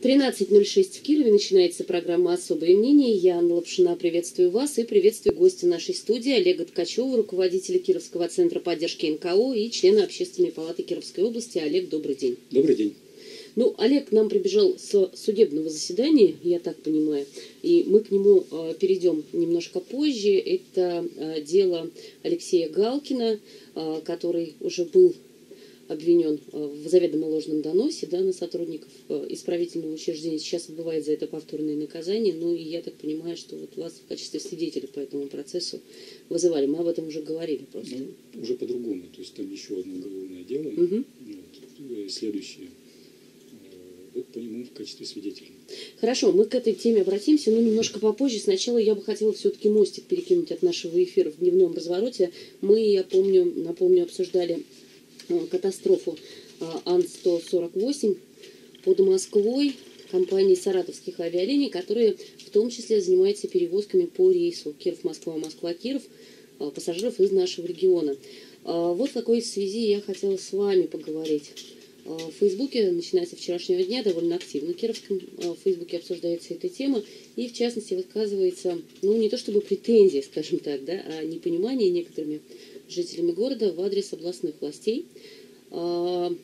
13.06 в Кирове начинается программа «Особое мнение». Я, Анна Лапшина, приветствую вас и приветствую гостя нашей студии Олега Ткачева, руководителя Кировского центра поддержки НКО и члена Общественной палаты Кировской области. Олег, добрый день. Добрый день. Ну, Олег нам прибежал с судебного заседания, я так понимаю, и мы к нему э, перейдем немножко позже. Это э, дело Алексея Галкина, э, который уже был обвинен э, в заведомо ложном доносе да, на сотрудников э, исправительного учреждения. Сейчас бывает за это повторное наказание, ну и я так понимаю, что вот вас в качестве свидетеля по этому процессу вызывали. Мы об этом уже говорили просто. Ну, уже по-другому. То есть там еще одно уголовное дело, угу. вот, следующее. Вот по нему в качестве свидетеля. Хорошо, мы к этой теме обратимся, но немножко попозже. Сначала я бы хотела все-таки мостик перекинуть от нашего эфира в дневном развороте. Мы, я помню, напомню, обсуждали Э, катастрофу э, Ан-148 под Москвой компании саратовских авиалиний, которые в том числе занимаются перевозками по рейсу Киров-Москва, Москва-Киров э, пассажиров из нашего региона. Вот в такой связи я хотела с вами поговорить. В Фейсбуке, начиная со вчерашнего дня, довольно активно в Кировском Фейсбуке обсуждается эта тема. И, в частности, высказывается, ну, не то чтобы претензии, скажем так, да, а непонимание некоторыми жителями города в адрес областных властей. А,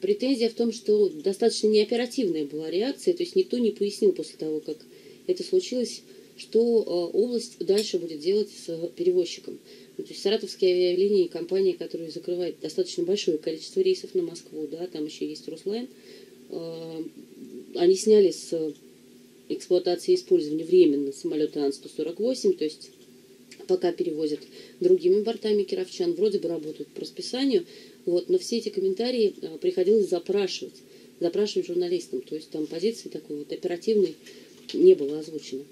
претензия в том, что достаточно неоперативная была реакция, то есть никто не пояснил после того, как это случилось, что а, область дальше будет делать с перевозчиком. Ну, то есть саратовские авиалинии, компания, которая закрывает достаточно большое количество рейсов на Москву, да, там еще есть Руслайн, а, они сняли с эксплуатации и использования временно самолеты Ан-148, то есть пока перевозят другими бортами кировчан, вроде бы работают по расписанию, вот, но все эти комментарии а, приходилось запрашивать, запрашивать журналистам, то есть там позиции такой вот оперативной не было озвучено.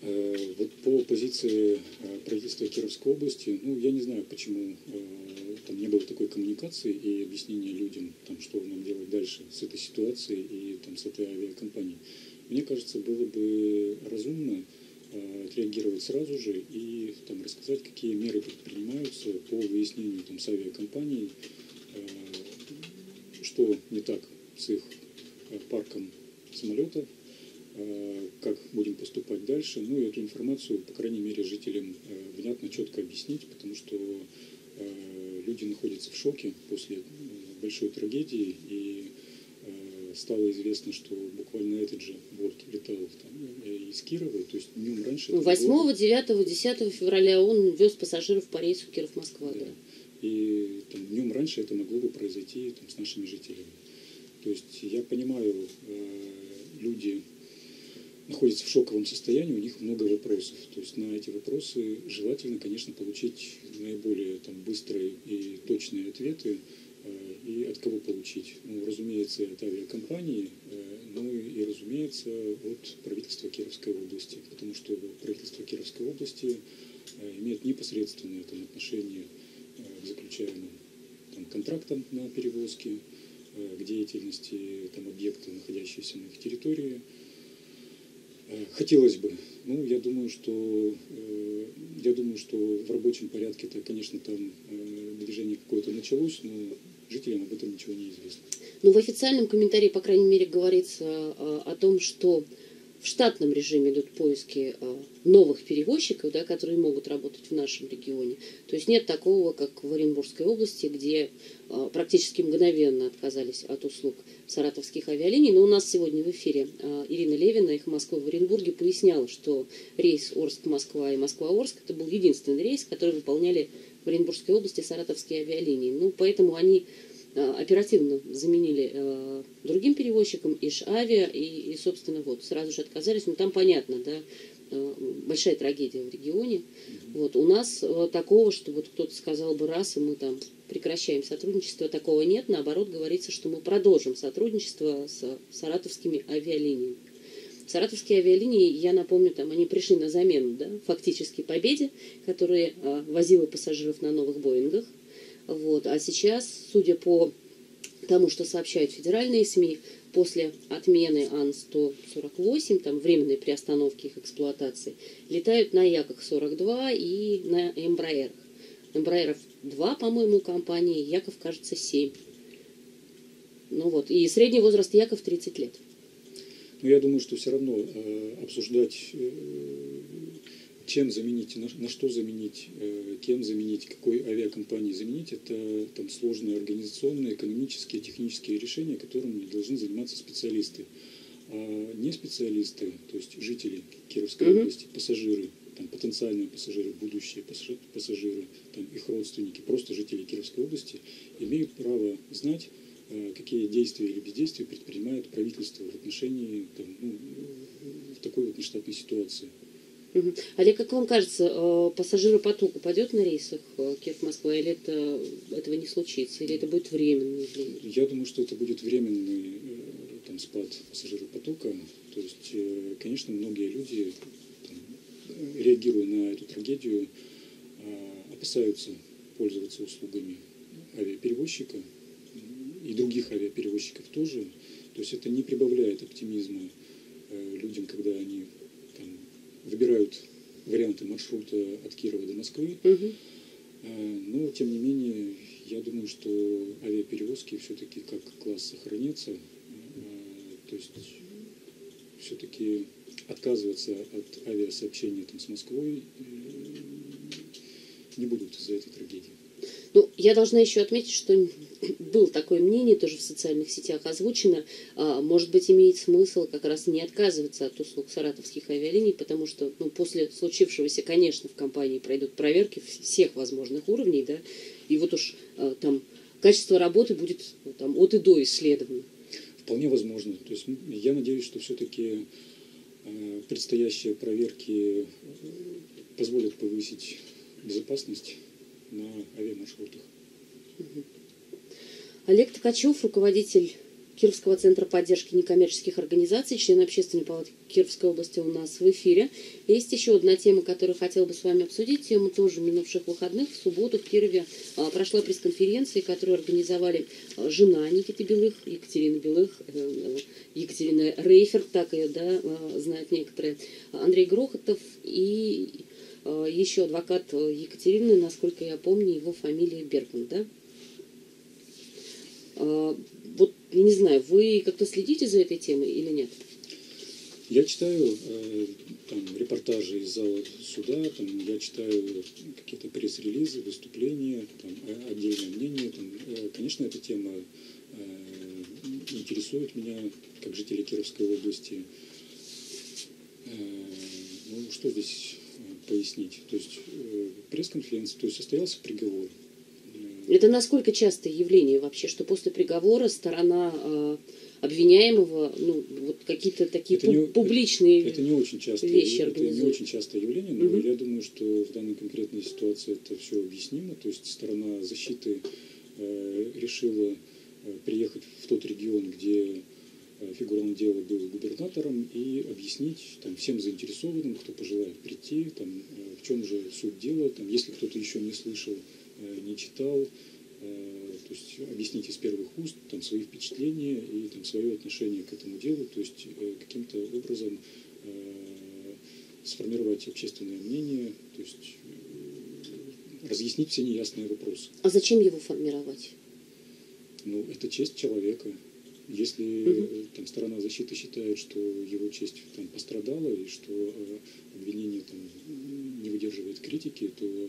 Э, вот по позиции э, правительства Кировской области, ну, я не знаю, почему э, там не было такой коммуникации и объяснения людям, там, что нам делать дальше с этой ситуацией и там, с этой авиакомпанией. Мне кажется, было бы разумно Э, отреагировать сразу же и там, рассказать, какие меры предпринимаются по выяснению там, с авиакомпанией, э, что не так с их э, парком самолетов, как будем поступать дальше. Ну и эту информацию, по крайней мере, жителям внятно, четко объяснить, потому что люди находятся в шоке после большой трагедии, и стало известно, что буквально этот же борт летал там, э, из Кирова, то есть днем раньше... 8, 9, 10 февраля он вез пассажиров по рейсу Киров-Москва. Да. да. И там, днем раньше это могло бы произойти там, с нашими жителями. То есть я понимаю, э, люди находятся в шоковом состоянии, у них много вопросов. То есть на эти вопросы желательно, конечно, получить наиболее там, быстрые и точные ответы, Э, и от кого получить? Ну, разумеется, от авиакомпании, э, ну и, разумеется, от правительства Кировской области, потому что правительство Кировской области э, имеет непосредственное там, отношение к заключаемым там, контрактам на перевозки, к деятельности там, объекта, находящегося на их территории. Хотелось бы, ну, я думаю, что я думаю, что в рабочем порядке это, конечно, там движение какое-то началось, но жителям об этом ничего не известно. Ну, в официальном комментарии, по крайней мере, говорится э, о том, что в штатном режиме идут поиски э, новых перевозчиков, да, которые могут работать в нашем регионе. То есть нет такого, как в Оренбургской области, где э, практически мгновенно отказались от услуг саратовских авиалиний. Но у нас сегодня в эфире Ирина Левина, их Москва в Оренбурге, поясняла, что рейс Орск-Москва и Москва-Орск это был единственный рейс, который выполняли в Оренбургской области саратовские авиалинии. Ну, поэтому они э, оперативно заменили э, другим перевозчикам Иш-Авиа и, и, собственно, вот, сразу же отказались. Ну, там понятно, да, э, большая трагедия в регионе. Вот, у нас такого, что вот кто-то сказал бы раз, и мы там прекращаем сотрудничество, такого нет. Наоборот, говорится, что мы продолжим сотрудничество с саратовскими авиалиниями. Саратовские авиалинии, я напомню, там они пришли на замену, да, фактически победе, которая э, возила пассажиров на новых Боингах. Вот. А сейчас, судя по тому, что сообщают федеральные СМИ, после отмены Ан-148, там временной приостановки их эксплуатации, летают на Яках-42 и на Эмбраерах. Эмбраеров 2, по-моему, компании, Яков, кажется, 7. Ну вот, и средний возраст Яков 30 лет. Но я думаю, что все равно э, обсуждать, э, чем заменить, на, что заменить, э, кем заменить, какой авиакомпании заменить, это там сложные организационные, экономические, технические решения, которыми должны заниматься специалисты. А не специалисты, то есть жители Кировской Мгм. области, пассажиры, там, потенциальные пассажиры, будущие пассажи- пассажиры, там, их родственники, просто жители Кировской области, имеют право знать, какие действия или бездействия предпринимает правительство в отношении там, ну, в такой вот нештатной ситуации. Мгм. Олег, как вам кажется, э, пассажиропоток упадет на рейсах э, Киев-Москва, или это, этого не случится, или это будет временное явление? Я думаю, что это будет временный э, там, спад пассажиропотока. То есть, э, конечно, многие люди, там, э, реагируя на эту трагедию, э, опасаются пользоваться услугами авиаперевозчика и других авиаперевозчиков тоже. То есть это не прибавляет оптимизма э, людям, когда они там, выбирают варианты маршрута от Кирова до Москвы. Э, Но, тем не менее, я думаю, что авиаперевозки все-таки как класс сохранится. Э, То есть все-таки отказываться от авиасообщения там, с Москвой не будут из-за этой трагедии. Ну, я должна еще отметить, что было такое мнение, тоже в социальных сетях озвучено, а, может быть, имеет смысл как раз не отказываться от услуг саратовских авиалиний, потому что ну, после случившегося, конечно, в компании пройдут проверки всех возможных уровней, да, и вот уж а, там качество работы будет ну, там, от и до исследования. Вполне возможно. То есть я надеюсь, что все-таки предстоящие проверки э, позволят повысить безопасность на авиамаршрутах. Олег Ткачев, руководитель Кировского центра поддержки некоммерческих организаций, член общественной палаты Кировской области у нас в эфире. Есть еще одна тема, которую хотел бы с вами обсудить. Тему тоже минувших выходных. В субботу в Кирове а, прошла пресс-конференция, которую организовали а, жена Никиты Белых, Екатерина Белых, э, э, Екатерина Рейфер, так ее да, а, знают некоторые, Андрей Грохотов и еще адвокат э, Екатерины, насколько я помню, его фамилия Бергман, да? А, Вот, не знаю, вы как-то следите за этой темой или нет? Я читаю э, там, репортажи из зала суда, там, я читаю какие-то пресс-релизы, выступления, там, э, отдельное мнение. Там, э, конечно, эта тема э, интересует меня как жителя Кировской области. Э, ну, что здесь э, пояснить? То есть э, пресс-конференция, то есть состоялся приговор. Это насколько частое явление вообще, что после приговора сторона э, обвиняемого, ну, вот какие-то такие Это не- публичные... Это не очень часто, вещи это не очень частое явление, но Мгм. я думаю, что в данной конкретной ситуации это все объяснимо. То есть сторона защиты э, решила э, приехать в тот регион, где э, фигурант дела был губернатором, и объяснить там, всем заинтересованным, кто пожелает прийти, там, э, в чем же суть дела, там, если кто-то еще не слышал, не читал, э, то есть объяснить из первых уст там, свои впечатления и там, свое отношение к этому делу, то есть э, каким-то образом э, сформировать общественное мнение, то есть э, разъяснить все неясные вопросы. А зачем его формировать? Ну, это честь человека. Если э, там, сторона защиты считает, что его честь там, пострадала и что э, обвинение там, не выдерживает критики, то э,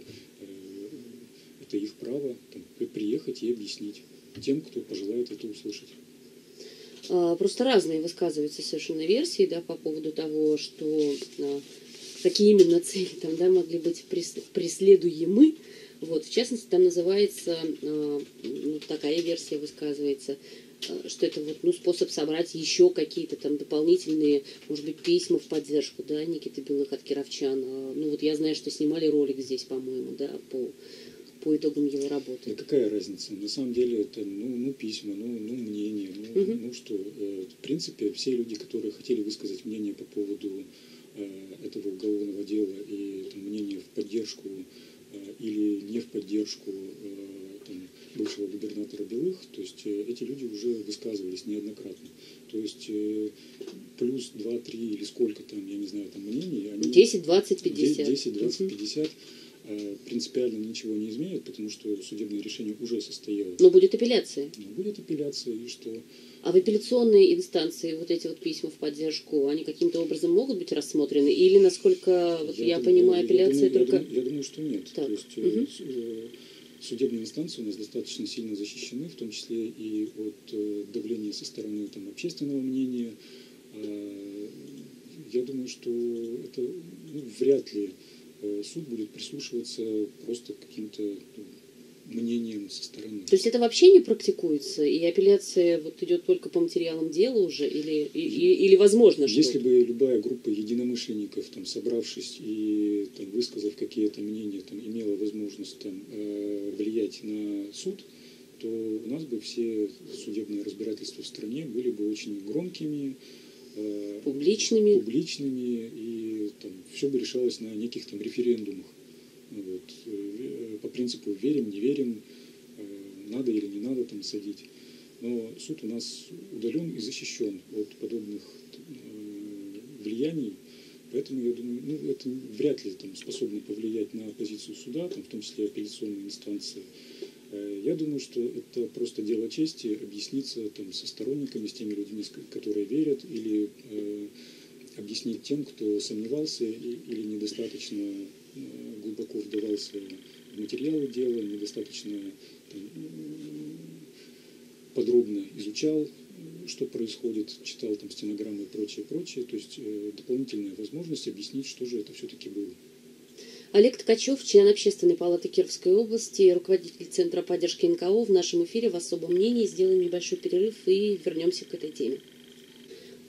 это их право там, при- приехать и объяснить тем, кто пожелает это услышать. А, Просто разные высказываются совершенно версии да, по поводу того, что а, какие именно цели там, да, могли быть прес- преследуемы. Вот, в частности, там называется, а, ну, такая версия высказывается, что это вот, ну, способ собрать еще какие-то там дополнительные, может быть, письма в поддержку, да, Никиты Белых от кировчан. Ну, вот я знаю, что снимали ролик здесь, по-моему, да, по, по итогам его работы. Да какая разница? На самом деле это ну, ну письма, ну, ну мнение, ну, Мгм. ну что. э, В принципе, все люди, которые хотели высказать мнение по поводу э, этого уголовного дела и там, мнение в поддержку э, или не в поддержку э, там, бывшего губернатора Белых, то есть э, эти люди уже высказывались неоднократно. То есть э, плюс 2, 3 или сколько там, я не знаю, там мнений, они... 10, 20, 50. 10, 20, Мгм. 50. Э, принципиально ничего не изменит, потому что судебное решение уже состоялось. Но будет апелляция. Но будет апелляция, и что? А в апелляционные инстанции вот эти вот письма в поддержку, они каким-то образом могут быть рассмотрены? Или, насколько вот я, думаю, понимаю, апелляция я только... Я думаю, я думаю, что нет. Так. То есть э, судебные инстанции у нас достаточно сильно защищены, в том числе и от давления со стороны там, общественного мнения. А, Я думаю, что это ну, вряд ли суд будет прислушиваться просто к каким-то ну, мнениям со стороны. То есть это вообще не практикуется? И апелляция вот идет только по материалам дела уже? Или, и- и- или возможно что Если бы любая группа единомышленников, там, собравшись и там, высказав какие-то мнения, там, имела возможность там, э, влиять на суд, то у нас бы все судебные разбирательства в стране были бы очень громкими, э, Публичными? публичными, и там, все бы решалось на неких там референдумах. Вот. Э, По принципу верим, не верим, э, надо или не надо там садить. Но суд у нас удален и защищен от подобных э, влияний, поэтому я думаю, ну, это вряд ли там, способно повлиять на позицию суда, там, в том числе апелляционные инстанции. Я думаю, что это просто дело чести объясниться там, со сторонниками, с теми людьми, которые верят, или э, объяснить тем, кто сомневался и- или недостаточно э, глубоко вдавался в материалы дела, недостаточно там, подробно изучал, что происходит, читал там стенограммы и прочее, прочее. То есть э, дополнительная возможность объяснить, что же это все-таки было. Олег Ткачев, член Общественной палаты Кировской области, руководитель Центра поддержки НКО в нашем эфире в особом мнении. Сделаем небольшой перерыв и вернемся к этой теме.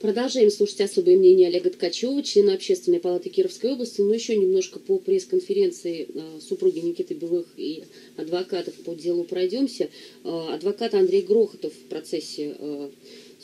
Продолжаем слушать особое мнение Олега Ткачева, члена Общественной палаты Кировской области. Но еще немножко по пресс-конференции э, супруги Никиты Белых и адвокатов по делу пройдемся. Э, Адвокат Андрей Грохотов в процессе э,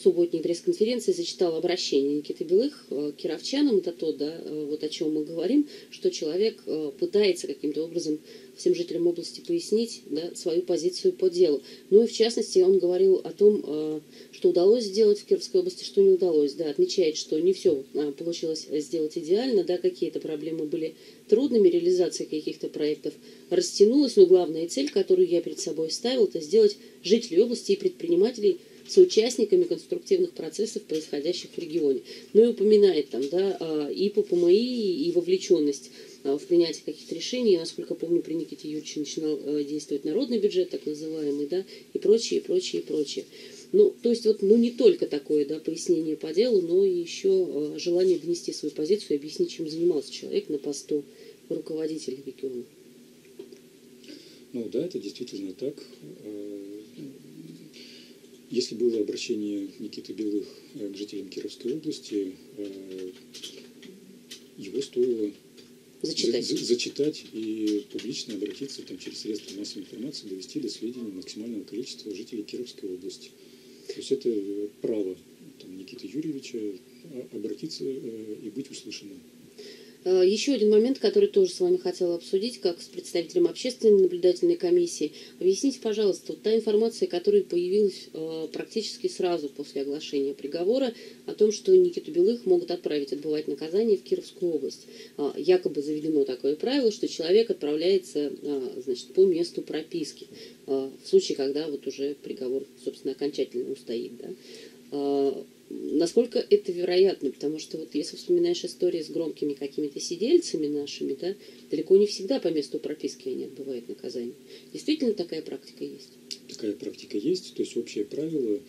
субботней пресс-конференции зачитал обращение Никиты Белых к кировчанам. Это то, да, вот о чем мы говорим, что человек пытается каким-то образом всем жителям области пояснить да, свою позицию по делу. Ну и в частности он говорил о том, э, что удалось сделать в Кировской области, что не удалось. Да, отмечает, что не все получилось сделать идеально, да, какие-то проблемы были трудными, реализация каких-то проектов растянулась, но главная цель, которую я перед собой ставил, это сделать жителей области и предпринимателей соучастниками конструктивных процессов, происходящих в регионе. Ну и упоминает там, да, а, и по ПМИ, и вовлеченность а, в принятии каких-то решений. Я, насколько помню, при Никите Юрьевиче начинал э, действовать народный бюджет, так называемый, да, и прочее, и прочее, и прочее. Ну, то есть вот, ну, не только такое, да, пояснение по делу, но и еще э, желание донести свою позицию и объяснить, чем занимался человек на посту руководителя региона. Ну да, это действительно так. Э, Если было обращение Никиты Белых э, к жителям Кировской области, э, его стоило Зачитать. за- за- зачитать и публично обратиться там, через средства массовой информации, довести до сведения максимального количества жителей Кировской области. То есть это право там, Никиты Юрьевича а, обратиться э, и быть услышанным. Э, Еще один момент, который тоже с вами хотела обсудить, как с представителем общественной наблюдательной комиссии. Объясните, пожалуйста, та информация, которая появилась э, практически сразу после оглашения приговора о том, что Никиту Белых могут отправить отбывать наказание в Кировскую область. А, Якобы заведено такое правило, что человек отправляется а, значит, по месту прописки. а, В случае, когда вот уже приговор, собственно, окончательно устоит. Да? Насколько это вероятно? Потому что вот если вспоминаешь истории с громкими какими-то сидельцами нашими, да, далеко не всегда по месту прописки они отбывают наказание. Действительно такая практика есть. Такая практика есть, то есть общее правило,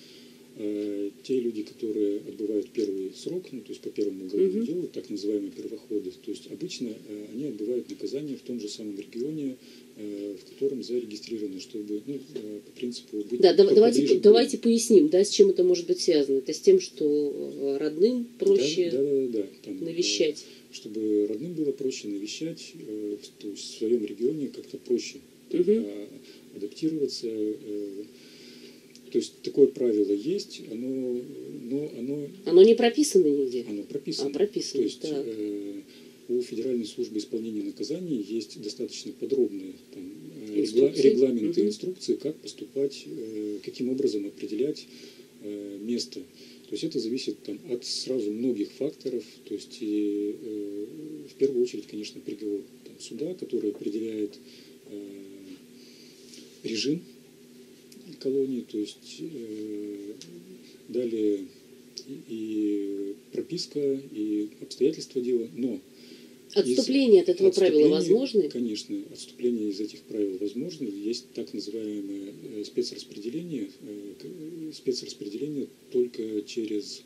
э, те люди, которые отбывают первый срок, ну, то есть по первому уголовному Мгм. делу, так называемые первоходы, то есть обычно э, они отбывают наказание в том же самом регионе, э, в котором зарегистрированы, чтобы, ну, э, по принципу быть Да, да- давайте, к давайте поясним, да, с чем это может быть связано. Это с тем, что э, родным проще да, да, да, да, там, э, навещать. чтобы родным было проще навещать, э, то есть в своем регионе как-то проще там, Мгм. а, адаптироваться. э, То есть такое правило есть, оно, но оно, Оно не прописано нигде. оно прописано. А, прописано, То есть так. э, у Федеральной службы исполнения наказаний есть достаточно подробные там, э, Инструкции. регламенты, Мгм. инструкции, как поступать, э, каким образом определять э, место. То есть это зависит там, от сразу многих факторов, то есть и, э, в первую очередь, конечно, приговор. Там, суда, который определяет э, режим колонии, то есть э, далее и, прописка, и обстоятельства дела, но Отступление из, от этого правила возможно? Конечно, отступление из этих правил возможно. Есть так называемое э, спецраспределение, э, спецраспределение только через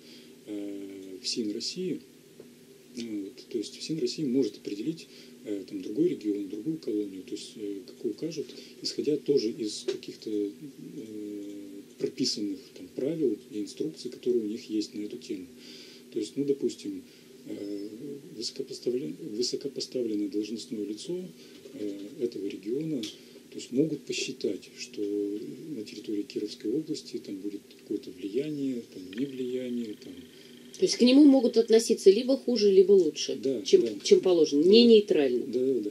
ФСИН России. Вот, то есть ФСИН России может определить там, другой регион, другую колонию, то есть какую укажут, исходя тоже из каких-то прописанных там, правил и инструкций, которые у них есть на эту тему. То есть, ну, допустим, э, высокопоставленное, высокопоставленное должностное лицо э, этого региона то есть могут посчитать, что на территории Кировской области там будет какое-то влияние, там не влияние, там, то есть к нему могут относиться либо хуже, либо лучше, да, чем, да. чем положено, не нейтрально. Да, да, да.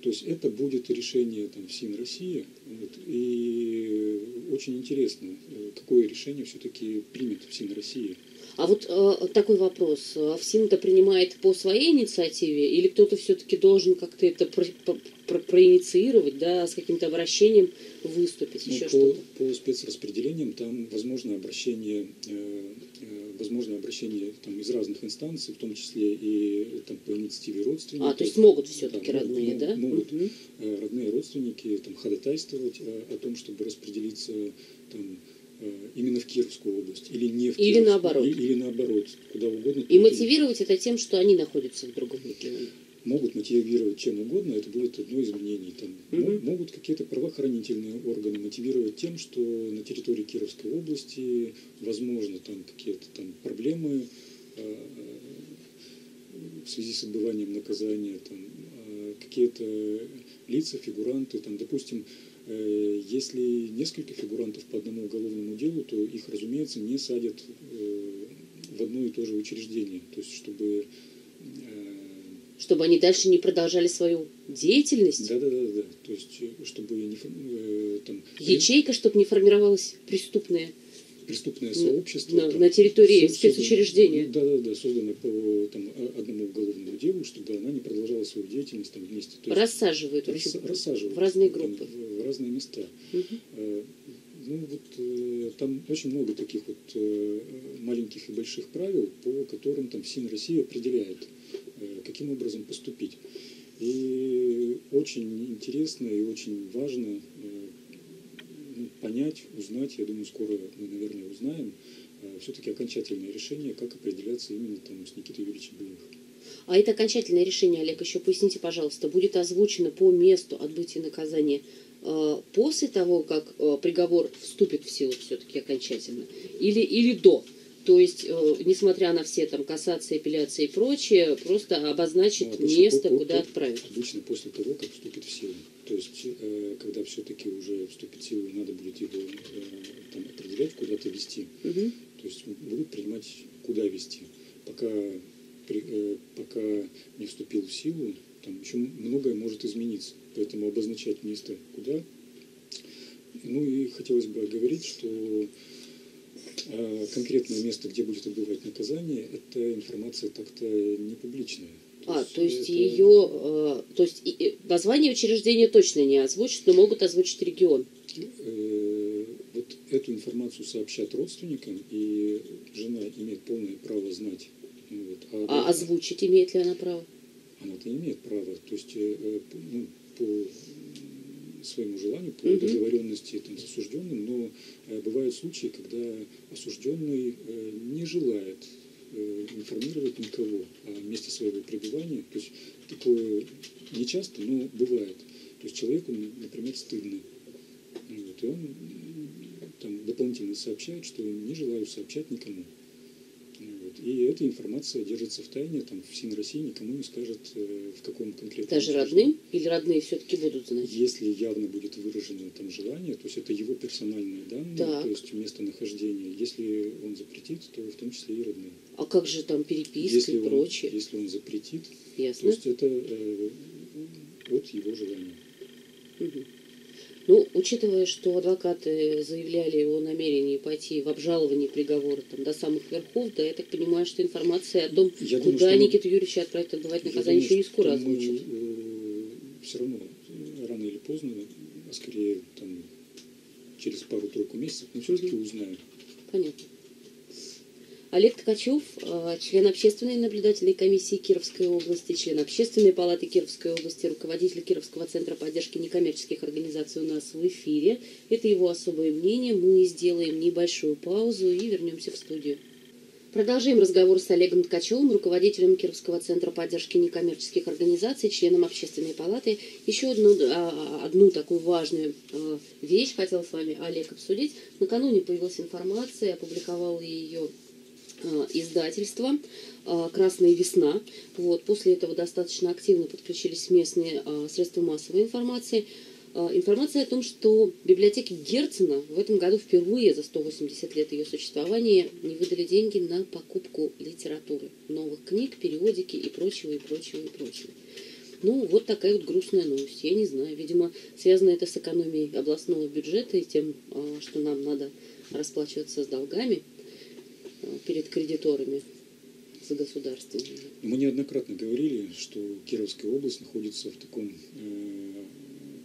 То есть это будет решение там, СИН России. Вот, и очень интересно, э, какое решение все-таки примет СИН России. А вот э, такой вопрос. ФСИН-то принимает по своей инициативе или кто-то все-таки должен как-то это про, про, про, проинициировать, да, с каким-то обращением выступить, ну, еще по, что-то? По спецраспределениям там возможно обращение, э, э, возможно обращение там, из разных инстанций, в том числе и там, по инициативе родственников. А, то есть могут все-таки да, родные, да? Могут угу. родные родственники там, ходатайствовать о, о том, чтобы распределиться там, Э, именно в Кировскую область или не в Кировскую, или наоборот или, или наоборот куда угодно и мотивировать это тем что они находятся в другом регионе могут мотивировать чем угодно это будет одно из мнений там угу. могут какие-то правоохранительные органы мотивировать тем что на территории Кировской области возможно там какие-то там проблемы э, в связи с отбыванием наказания там э, какие-то лица фигуранты там допустим Э, если несколько фигурантов по одному уголовному делу, то их, разумеется, не садят э, в одно и то же учреждение. То есть, чтобы... Э, чтобы они дальше не продолжали свою деятельность? Да, да, да, да. То есть, чтобы не... Там, Ячейка, чтобы не формировалась преступная преступное сообщество. На, там, на территории спецучреждения. Да, да, да, создано по там, одному уголовному делу, чтобы она не продолжала свою деятельность там вместе. То есть, рассаживают, рас, рассаживают в разные группы. Там, в, в разные места. Угу. Ну вот э, там очень много таких вот э, маленьких и больших правил, по которым там СИН России определяет, каким образом поступить. И очень интересно и очень важно понять, узнать, я думаю, скоро мы, наверное, узнаем, э, все-таки окончательное решение, как определяться именно там с Никитой Юрьевичем Белых. А это окончательное решение, Олег, еще поясните, пожалуйста, будет озвучено по месту отбытия наказания э, после того, как э, приговор вступит в силу все-таки окончательно, или, или до? То есть, несмотря на все там кассации, апелляции и прочее, просто обозначить ну, место, по, куда по, отправить. Обычно после того, как вступит в силу. То есть, э, когда все-таки уже вступит в силу, надо будет его э, там, определять, куда-то вести. Угу. То есть будут принимать, куда вести. Пока, при, э, пока не вступил в силу, там еще многое может измениться. Поэтому обозначать место, куда. Ну и хотелось бы оговорить, что конкретное место, где будет отбывать наказание, эта информация так-то не публичная. А, то есть это... ее, э, то есть и, название учреждения точно не озвучат, но могут озвучить регион. Э, вот эту информацию сообщат родственникам, и жена имеет полное право знать. Вот. А, а озвучить имеет ли она право? Она-то имеет право, то есть э, ну, по своему желанию, по договоренности там, с осужденным, но э, бывают случаи, когда осужденный э, не желает Э, информировать никого о месте своего пребывания. То есть такое не часто, но бывает. То есть человеку, например, стыдно. Вот, и он там дополнительно сообщает, что не желаю сообщать никому. И эта информация держится в тайне, там в СИН России никому не скажет, э, в каком конкретном... Даже родным? Или родные все-таки будут знать? Если явно будет выражено там желание, то есть это его персональные данные, так. то есть местонахождение. Если он запретит, то в том числе и родные. А как же там переписка если и он, прочее? Если он запретит, Ясно. то есть это э, от его желания. Угу. Ну, учитывая, что адвокаты заявляли о намерении пойти в обжалование приговора там, до самых верхов, да, я так понимаю, что информация о том, я куда думаю, Никиту Юрьевича отправить отбывать наказание, еще не скоро озвучат. Мы, э, все равно э, рано или поздно, а скорее там через пару-тройку месяцев, мы все-таки узнаем. Понятно. Олег Ткачев, э, член общественной наблюдательной комиссии Кировской области, член общественной палаты Кировской области, руководитель Кировского центра поддержки некоммерческих организаций у нас в эфире. Это его особое мнение. Мы сделаем небольшую паузу и вернемся в студию. Продолжаем разговор с Олегом Ткачевым, руководителем Кировского центра поддержки некоммерческих организаций, членом общественной палаты. Еще одну, а, одну такую важную э, вещь хотел с вами, Олег, обсудить. Накануне появилась информация, опубликовал ее Э, издательства э, «Красная весна». Вот. После этого достаточно активно подключились местные э, средства массовой информации. Информация о том, что библиотеки Герцена в этом году впервые за 180 лет ее существования не выдали деньги на покупку литературы, новых книг, периодики и прочего, и прочего, и прочего. Ну, вот такая вот грустная новость. Я не знаю, видимо, связано это с экономией областного бюджета и тем, что нам надо расплачиваться с долгами перед кредиторами за государственными. Мы неоднократно говорили, что Кировская область находится в таком э,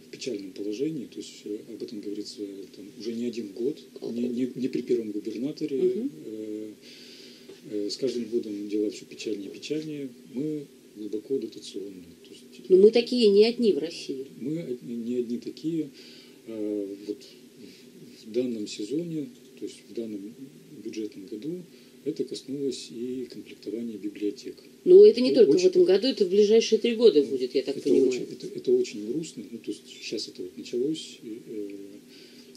в печальном положении, то есть э, об этом говорится там, уже не один год, не, не, не при первом губернаторе. Угу. Э, э, с каждым годом дела все печальнее и печальнее. Мы глубоко дотационны. То есть, Но мы такие не одни в России. Мы не одни такие. Э, вот в данном сезоне, то есть в данном бюджетном году это коснулось и комплектования библиотек. Но это не это только очень, в этом году, это в ближайшие три года будет, я так это понимаю. Очень, это, это очень грустно. Ну, то есть сейчас это вот началось. Э,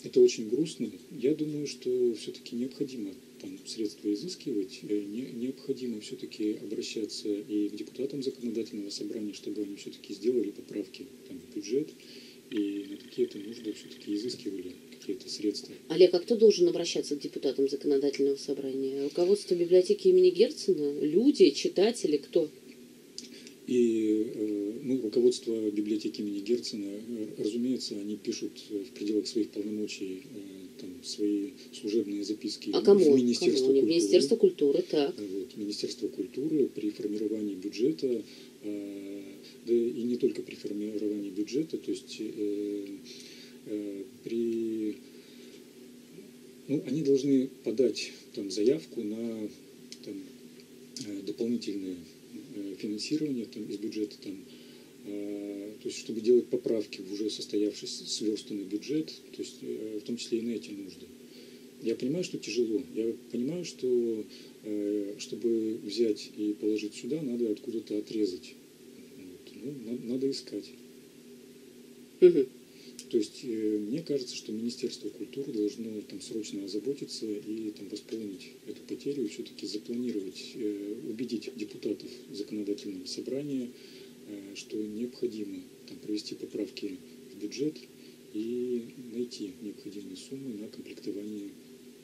это очень грустно. Я думаю, что все-таки необходимо там средства изыскивать, э, не, необходимо все-таки обращаться и к депутатам законодательного собрания, чтобы они все-таки сделали поправки там, в бюджет и на какие-то нужды все-таки изыскивали какие-то средства. Олег, а кто должен обращаться к депутатам законодательного собрания? Руководство библиотеки имени Герцена? Люди, читатели, кто? И э, ну, руководство библиотеки имени Герцена, э, разумеется, они пишут в пределах своих полномочий э, там, свои служебные записки а кому? в Министерство кому? культуры. Министерство культуры, так. Вот, Министерство культуры при формировании бюджета, и не только при формировании бюджета, то есть Э, при ну, они должны подать там, заявку на там, э, дополнительное э, финансирование там, из бюджета, там, то есть чтобы делать поправки в уже состоявшийся сверстанный бюджет, то есть в том числе и на эти нужды. Я понимаю, что тяжело. Я понимаю, что чтобы взять и положить сюда, надо откуда-то отрезать. Ну, надо искать. Угу. То есть э, мне кажется, что Министерство культуры должно там срочно озаботиться и там восполнить эту потерю, все-таки запланировать, э, убедить депутатов законодательного собрания, э, что необходимо там, провести поправки в бюджет и найти необходимые суммы на комплектование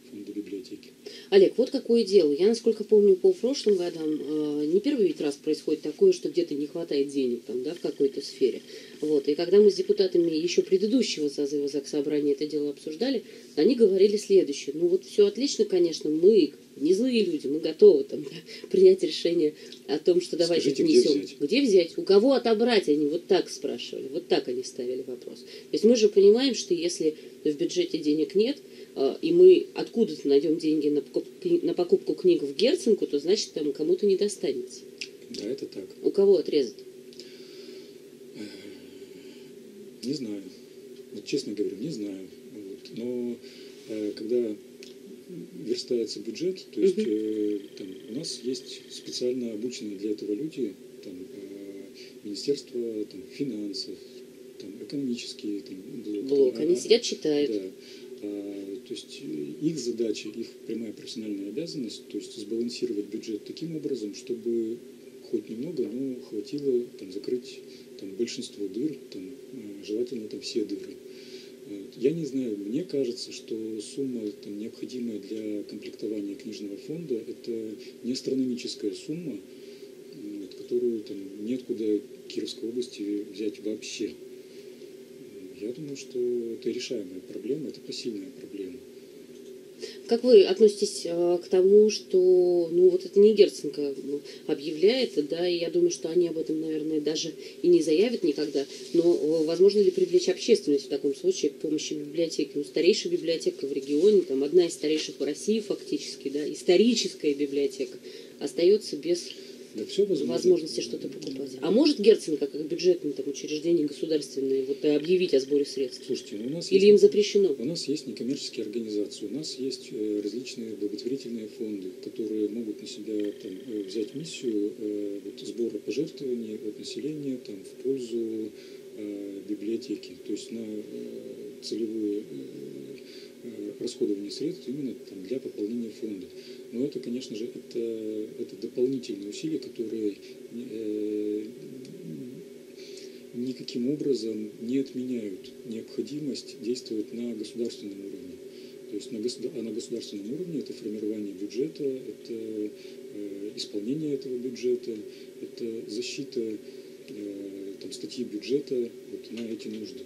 фонда библиотеки. Олег, вот какое дело. Я, насколько помню, по прошлым годам э, не первый ведь раз происходит такое, что где-то не хватает денег там, да, в какой-то сфере. Вот. И когда мы с депутатами еще предыдущего созыва Заксобрания это дело обсуждали, они говорили следующее. Ну вот все отлично, конечно, мы не злые люди, мы готовы там, да, принять решение о том, что давайте Скажите, внесем. Где взять? где взять? У кого отобрать? Они вот так спрашивали, вот так они ставили вопрос. То есть мы же понимаем, что если в бюджете денег нет, Э, и мы откуда-то найдем деньги на покупку, на покупку книг в Герценку, то значит там кому-то не достанется. Да, это так. У кого отрезать? Не знаю. Вот, честно говорю, не знаю. Вот. Но э, когда верстается бюджет, то есть угу. э, там, у нас есть специально обученные для этого люди, там, э, Министерство там, финансов, там, экономические там, блок. блок. Там, Они а, сидят, читают. Да. А, то есть э, их задача, их прямая профессиональная обязанность, то есть сбалансировать бюджет таким образом, чтобы хоть немного, но хватило там, закрыть там, большинство дыр, там, э, желательно там все дыры. Я не знаю, мне кажется, что сумма, там, необходимая для комплектования книжного фонда, это не астрономическая сумма, которую там, неоткуда Кировской области взять вообще. Я думаю, что это решаемая проблема, это посильная проблема. Как вы относитесь э, к тому, что, ну, вот это не Герценко ну, объявляет, да, и я думаю, что они об этом, наверное, даже и не заявят никогда, но э, возможно ли привлечь общественность в таком случае к помощи библиотеки? Ну, старейшая библиотека в регионе, там, одна из старейших в России фактически, да, историческая библиотека, остается без Да все возможно. возможности что-то покупать. А может Герценко, как бюджетное там, учреждение государственное, вот, э, объявить о сборе средств? Слушайте, ну у нас Или есть- им запрещено? У нас есть некоммерческие организации, у нас есть э, различные благотворительные фонды, которые могут на себя там, э, взять миссию э, вот, сбора пожертвований от населения там, в пользу э, библиотеки, то есть на целевое э, расходование средств именно там, для пополнения фонда. Но это, конечно же, это, это дополнительные усилия, которые э, никаким образом не отменяют необходимость действовать на государственном уровне. То есть на, государ- а на государственном уровне это формирование бюджета, это э, исполнение этого бюджета, это защита э, там, статьи бюджета вот, на эти нужды.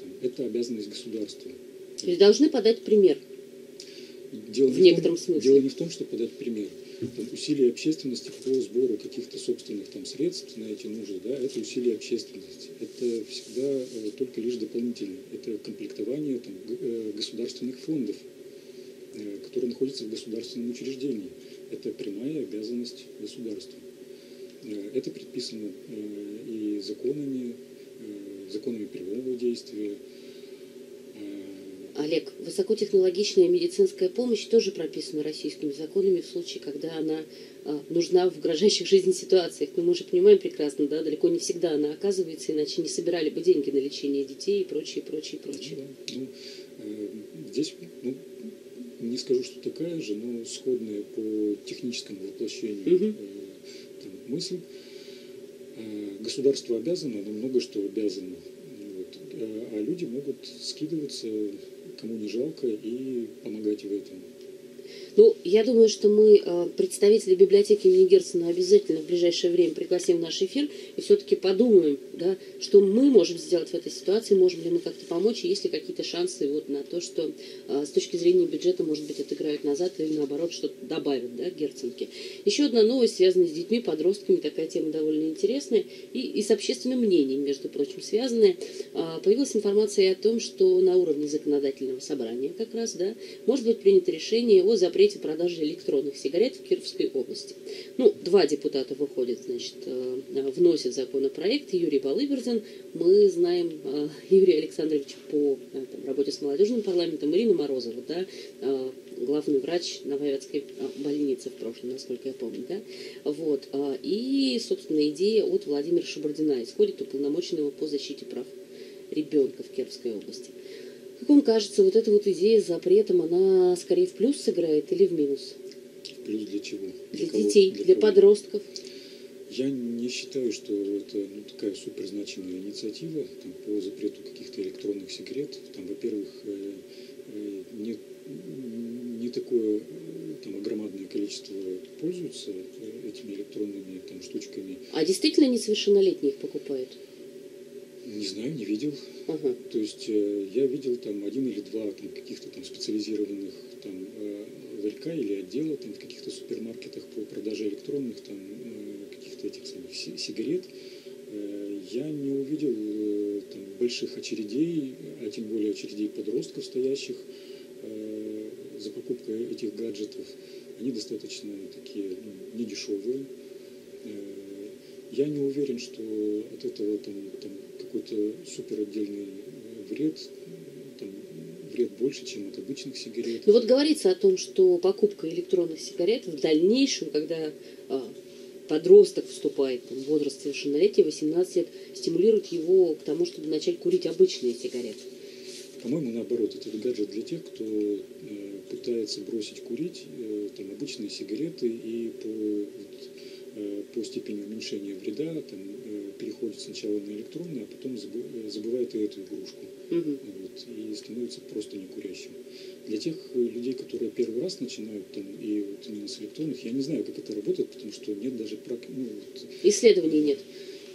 Там, это обязанность государства. То есть должны подать пример. Дело В не некотором том, смысле. Дело не в том, что подать пример. Там, усилия общественности по сбору каких-то собственных там, средств на эти нужды, да, это усилия общественности. Это всегда э, только лишь дополнительно. Это комплектование там, э, государственных фондов, э, которые находятся в государственном учреждении. Это прямая обязанность государства. Это предписано и законами, законами прямого действия. Олег, высокотехнологичная медицинская помощь тоже прописана российскими законами в случае, когда она а, нужна в угрожающих жизни ситуациях. Но мы же понимаем прекрасно, да, далеко не всегда она оказывается, иначе не собирали бы деньги на лечение детей и прочее, прочее, прочее. Да, ну, э, здесь ну, не скажу, что такая же, но сходная по техническому воплощению э, там, мысль. Э, государство обязано, оно много что обязано. Вот. А люди могут скидываться, кому не жалко, и помогать в этом. Ну, я думаю, что мы э, представителей библиотеки имени Герцена обязательно в ближайшее время пригласим в наш эфир и все-таки подумаем, да, что мы можем сделать в этой ситуации, можем ли мы как-то помочь, и есть ли какие-то шансы вот на то, что э, с точки зрения бюджета, может быть, отыграют назад или наоборот что-то добавят, да, Герценки. Еще одна новость, связанная с детьми, подростками, такая тема довольно интересная, и, и с общественным мнением, между прочим, связанная. А, Появилась информация о том, что на уровне законодательного собрания как раз, да, может быть принято решение о запрете продажи электронных сигарет в Кировской области. Ну, два депутата выходят, значит, э, вносят законопроект. Юрий Балыбердин, мы знаем э, Юрия Александровича по э, там, работе с молодежным парламентом, Ирина Морозова, да, главный врач Новоярской больницы в прошлом, насколько я помню, да, вот, и, собственно, идея от Владимира Шабардина исходит уполномоченного по защите прав ребенка в Кировской области. Как вам кажется, вот эта вот идея с запретом, она скорее в плюс сыграет или в минус? Плюс для чего? Для кого? детей, для кого? подростков? Я не считаю, что это ну, такая суперзначимая инициатива там, по запрету каких-то электронных сигарет. Там, во-первых, э, э, не, не такое э, там, громадное количество пользуются э, этими электронными там, штучками. А действительно несовершеннолетние их покупают? Не знаю, не видел. Ага. То есть э, я видел там один или два там, каких-то там специализированных там э, ларька или отдела там в каких-то супермаркетах по продаже электронных там э, каких-то этих самых си- сигарет. Э, Я не увидел э, там больших очередей, а тем более очередей подростков, стоящих э, за покупкой этих гаджетов. Они достаточно такие ну, недешевые. Э, Я не уверен, что от этого там, там какой-то супер отдельный э, вред, там, вред больше, чем от обычных сигарет. Ну вот говорится о том, что покупка электронных сигарет в дальнейшем, когда а, подросток вступает там, в возраст совершеннолетия, 18 лет, стимулирует его к тому, чтобы начать курить обычные сигареты. По-моему, наоборот, это гаджет для тех, кто э, пытается бросить курить э, там, обычные сигареты и по, э, по степени уменьшения вреда там, переходит сначала на электронные, а потом забы- э, забывает и эту игрушку. Мгм. Вот, и становится просто не курящим. Для тех э, людей, которые первый раз начинают там, и вот именно с электронных, я не знаю, как это работает, потому что нет даже прак- ну, вот, Исследований нет.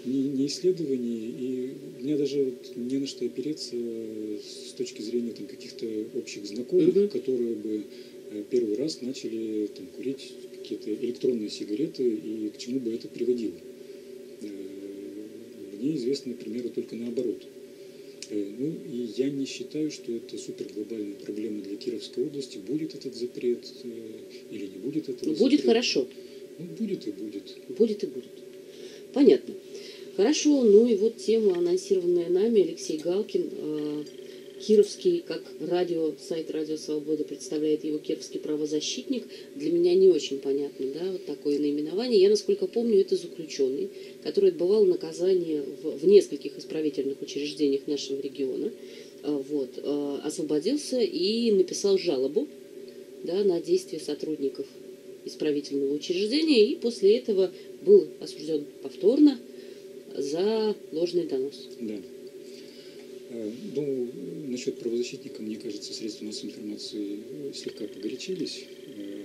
ни, ни исследований, и у меня даже вот не на что опереться с точки зрения там, каких-то общих знакомых, Мгм. которые бы э, первый раз начали там, курить какие-то электронные сигареты и к чему бы это приводило. Мне известны примеры только наоборот. Э, ну, и я не считаю, что это суперглобальная проблема для Кировской области. Будет этот запрет э, или не будет этого Будет запрета. хорошо. Ну, будет и будет. Будет и будет. Понятно. Хорошо, ну и вот тема, анонсированная нами, Алексей Галкин, э, Кировский, как радио, сайт Радио Свобода представляет его Кировский правозащитник. Для меня не очень понятно, да, вот такое наименование. Я, насколько помню, это заключенный, который отбывал наказание в, в нескольких исправительных учреждениях нашего региона. А, Вот, э, освободился и написал жалобу да, на действия сотрудников исправительного учреждения, и после этого был осужден повторно за ложный донос. Да. Э, Ну, насчет правозащитника, мне кажется, средства массовой информации э, слегка погорячились. Э,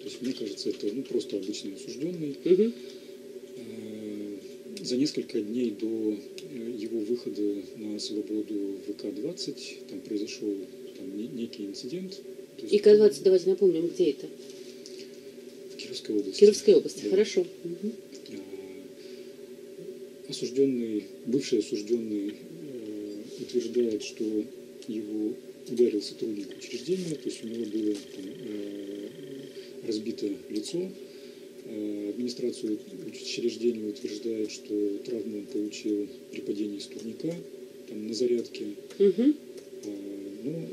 То есть, мне кажется, это ну, просто обычный осужденный. Э, За несколько дней до э, его выхода на свободу в ВК-20 там произошел там, не- некий инцидент. То есть, И К-20, давайте напомним, где это? В Кировской области. Кировской области, Да. хорошо. Э, осужденный, бывший осужденный э, утверждает, что его ударил сотрудник учреждения, то есть у него было там, э, разбито лицо. Э, администрация учреждения утверждает, что травму он получил при падении с турника там, на зарядке. Э, Ну,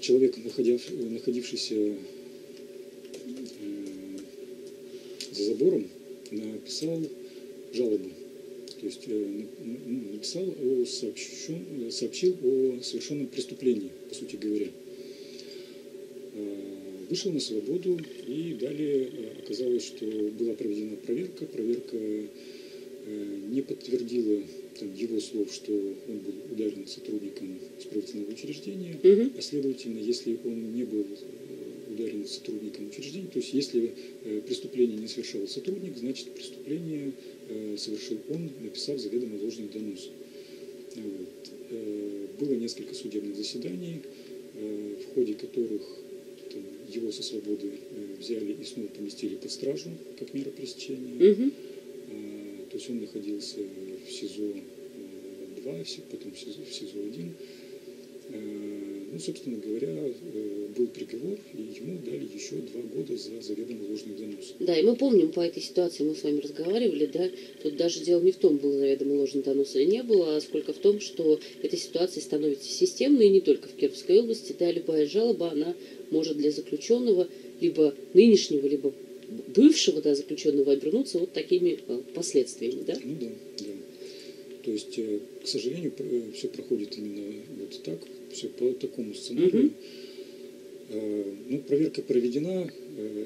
человек, находившийся за забором, написал жалобу. То есть э, на- написал о сообщен- сообщил о совершенном преступлении, по сути говоря. Э, Вышел на свободу и далее э, оказалось, что была проведена проверка. Проверка э, не подтвердила там, его слов, что он был ударен сотрудником исправительного учреждения. Мгм. А следовательно, если он не был ударен сотрудником учреждения, то есть если э, преступление не совершал сотрудник, значит преступление э, совершил он, написав заведомо ложный донос. Вот. Э, Было несколько судебных заседаний, в ходе которых там, его со свободы взяли и снова поместили под стражу, как мера пресечения. А, То есть он находился в СИЗО-2, потом в СИЗО- в СИЗО-1. Ну, собственно говоря, э, был приговор, и ему дали еще два года за заведомо ложный донос. Да, и мы помним по этой ситуации, мы с вами разговаривали, да, тут даже дело не в том, был заведомо ложный донос или не было, а сколько в том, что эта ситуация становится системной, и не только в Кировской области, да, любая жалоба, она может для заключенного, либо нынешнего, либо бывшего, да, заключенного обернуться вот такими э, последствиями, да? Ну да, да. То есть, э, к сожалению, все проходит именно вот так, все по такому сценарию. Э, Ну, проверка проведена, э,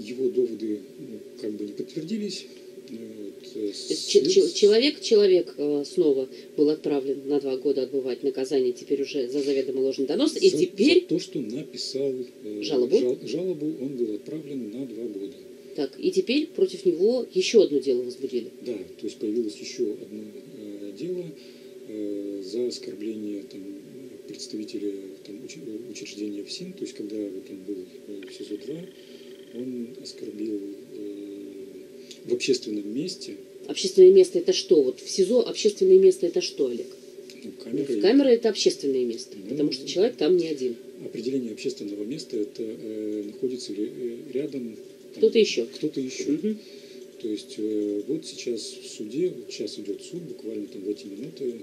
его доводы ну, как бы не подтвердились. Э, вот, э, след- Человек, человек снова был отправлен на два года отбывать наказание, теперь уже за заведомо ложный донос, и за- теперь за то, что написал э, Жалобу? жал- жалобу, он был отправлен на два года. так, и теперь против него еще одно дело возбудили. Да, то есть появилось еще одно э, дело э, за оскорбление там, представителя там, уч- учреждения ФСИН, то есть когда вот он был э, в СИЗО-2, он оскорбил э, в общественном месте Общественное место это что? Вот в СИЗО общественное место это что, Олег? ну, камерой. Камера это общественное место, Ну, потому что человек там не один. Определение общественного места это э, находится ли э, рядом Кто-то еще. Кто-то еще. Мгм. То есть э, вот сейчас в суде, вот сейчас идет суд, буквально там в эти минуты,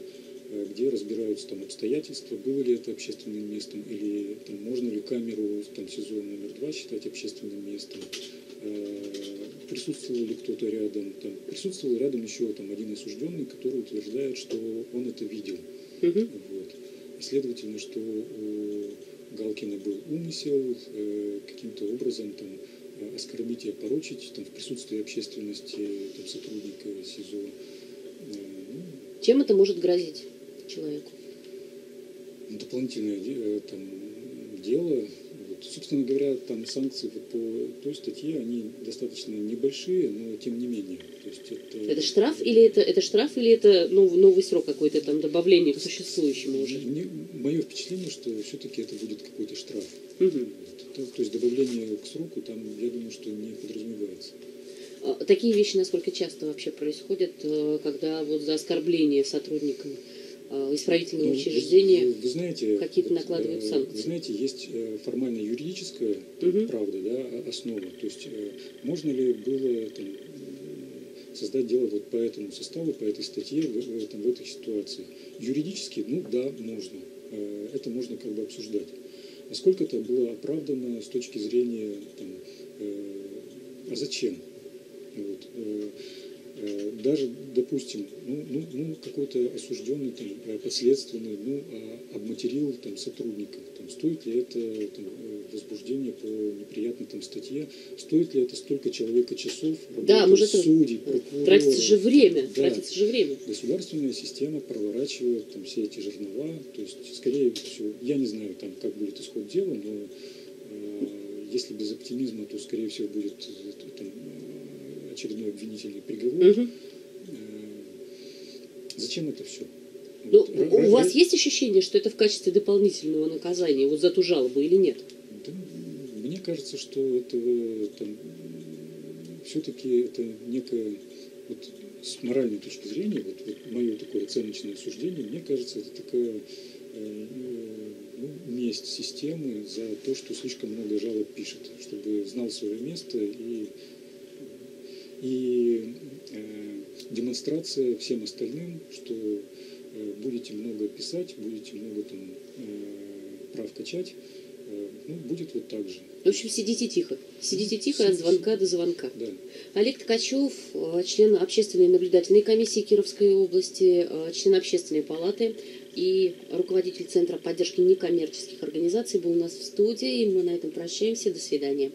где разбираются там обстоятельства, было ли это общественным местом, или там, можно ли камеру там, СИЗО номер два считать общественным местом, э, присутствовал ли кто-то рядом, там, присутствовал рядом еще там, один осужденный, который утверждает, что он это видел. Мгм. Вот. И следовательно, что у Галкина был умысел э, каким-то образом там, э, оскорбить и опорочить там, в присутствии общественности там, сотрудника СИЗО. Э, ну, Чем это может грозить человеку? дополнительное э, там, дело, вот, собственно говоря, там санкции вот по той статье, они достаточно небольшие, но тем не менее. То есть это, Это штраф или это, это штраф или это ну, новый срок какой-то там добавление к существующему уже? Мне, мое впечатление, что все-таки это будет какой-то штраф. Мгм. Вот. То, то есть добавление к сроку там, я думаю, что не подразумевается. А, Такие вещи насколько часто вообще происходят, э, когда вот за оскорбление сотрудникам э, исправительного Ну, учреждения вы, вы знаете, какие-то вот, накладывают э, санкции? Вы знаете, есть э, формально юридическая Мгм. правда, да, основа. То есть можно ли было там, создать дело вот по этому составу, по этой статье в, в- там, в этой ситуации? Юридически, ну да, можно. Это можно как бы обсуждать. Насколько это было оправдано с точки зрения, там, э, а зачем? Вот. Э, Даже, допустим, ну, ну, ну какой-то осужденный, там, э, подследственный, ну, а, обматерил там, сотрудника, там, стоит ли это там, э, возбуждение по неприятной там, статье, стоит ли это столько человека часов Да, может, судей, прокуроров. Тратится же время, Да. тратится же время. Государственная система проворачивает там, все эти жернова, то есть, скорее всего, я не знаю, там, как будет исход дела, но э, если без оптимизма, то, скорее всего, будет там, очередной обвинительный приговор. Э, зачем это все? Ну, у вас есть ощущение, что это в качестве дополнительного наказания вот за ту жалобу или нет? Да, мне кажется, что это все-таки это некое вот, с моральной точки зрения, вот, вот мое такое оценочное суждение, мне кажется, это такая э, э, ну, месть системы за то, что слишком много жалоб пишет, чтобы знал свое место и, и э, демонстрация всем остальным, что э, будете много писать, будете много там э, прав качать, ну, будет вот так же. В общем, сидите тихо. Сидите тихо от звонка до звонка. Да. Олег Ткачев, член общественной наблюдательной комиссии Кировской области, член общественной палаты и руководитель Центра поддержки некоммерческих организаций был у нас в студии. Мы на этом прощаемся. До свидания.